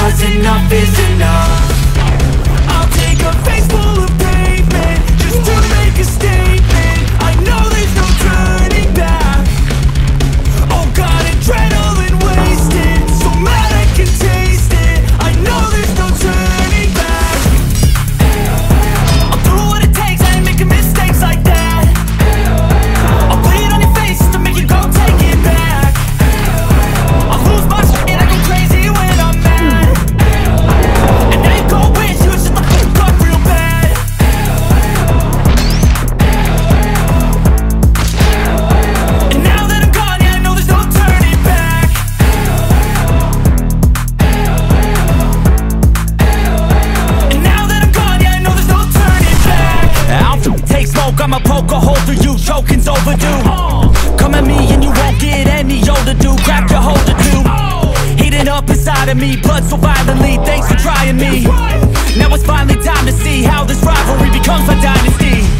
Cause enough is enough. I'll take a I'ma poke a hole through you, choking's overdue. Come at me and you won't get any older, dude. Grab your holder, dude Heating up inside of me, blood so violently Thanks for trying me. Now it's finally time to see how this rivalry becomes a dynasty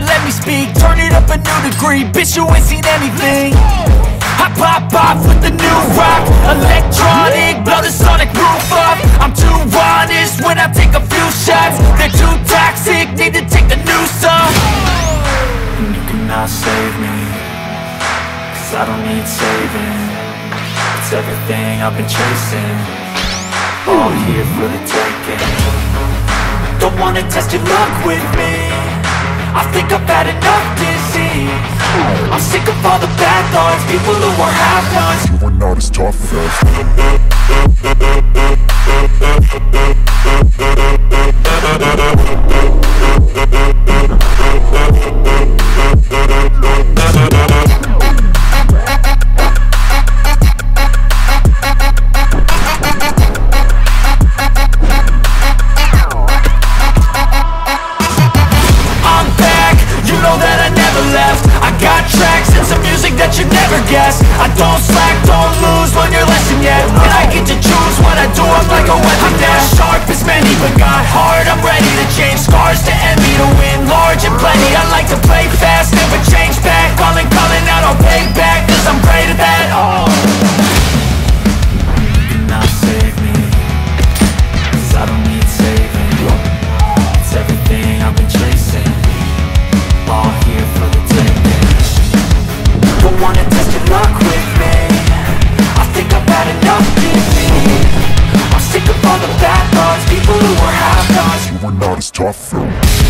better let me speak. Turn it up a new degree, bitch you ain't seen anything. I pop off with the new rock. Electronic, blow the sonic roof up. I'm too honest when I take a few shots. They're too toxic, need to take the noose off. And you cannot save me Cause I don't need saving. It's everything I've been chasing. All here for the taking. Don't wanna test your luck with me I think I've had enough disease. I'm sick of all the bad thoughts People who are half-nots You are not as tough as plenty I like to play fast, never change back. Calling, calling out, I'll pay back Cause I'm great at that, oh. You I don't need saving. It's everything I've been chasing. All here for the taking. Don't wanna test your luck with me. I think I've had enough I'm sick of all the bad thoughts People who are half-nots You are not as tough as